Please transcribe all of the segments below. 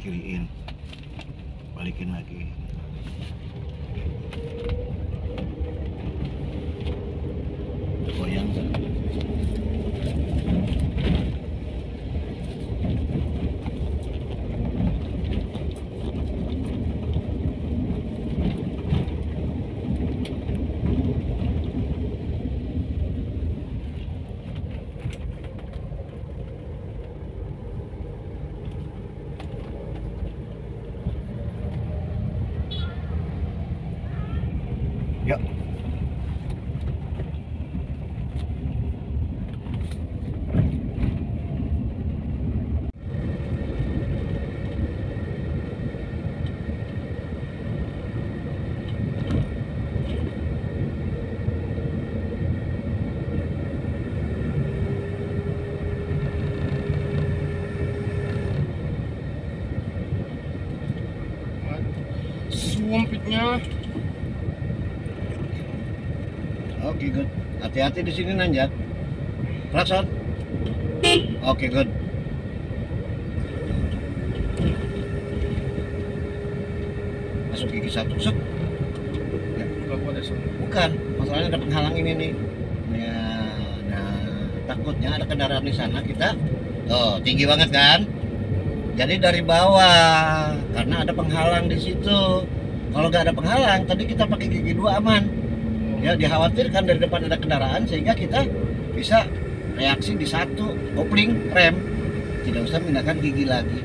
kiriin. Balikin lagi goyang kan Yuk. Sumpitnya. Oke, good. Hati-hati di sini nanjak. Klakson. Oke, good. Masuk gigi satu. Boleh semua. Bukan, masalahnya ada penghalang ini nih. Ya, nah, takutnya ada kendaraan di sana kita. Oh, tinggi banget kan? Jadi dari bawah, karena ada penghalang di situ. Kalau nggak ada penghalang, tadi kita pakai gigi dua aman. Ya, dikhawatirkan dari depan ada kendaraan sehingga kita bisa reaksi di satu kopling rem. Tidak usah menggunakan gigi lagi.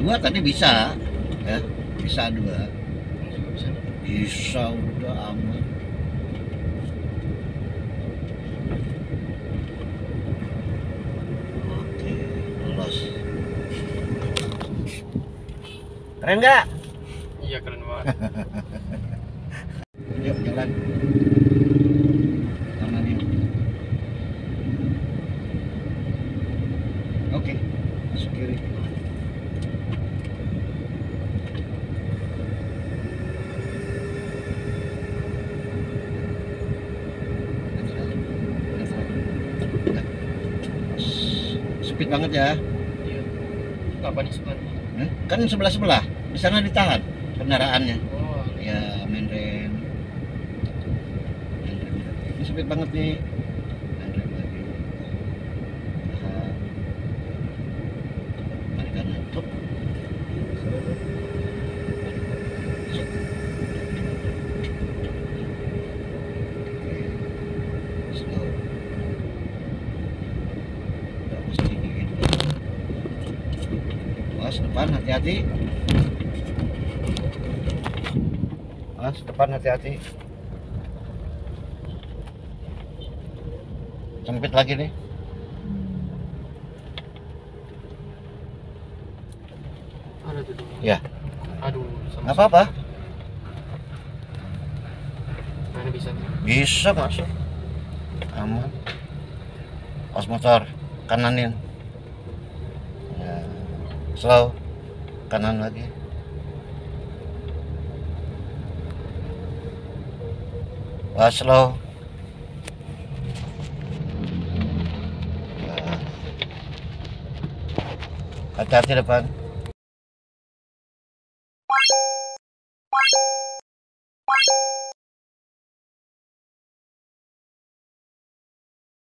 Dua tadi bisa, ya, bisa dua. Bisa udah aman. Oke, lolos. Keren nggak? Iya keren banget. Yuk jalan. Yuk. Oke, masuk kiri. Speed banget ya. Iya. Kapan nih sebenarnya? Hmm? Kan sebelah sebelah. Di sana ditahan kendaraannya. Oh, Ya, main rem. Ini speed banget nih. Main rem lagi. Tahan. Balik kanan. Depan hati-hati. Mas, depan hati-hati. Sempit lagi nih. ada tuh. Ya. Aduh, Nggak apa-apa. Mana bisa nih? Bisa masuk. Aman. Pas motor kananin. Ya. Slow. Kanan lagi. Waslo nah. hati-hati depan.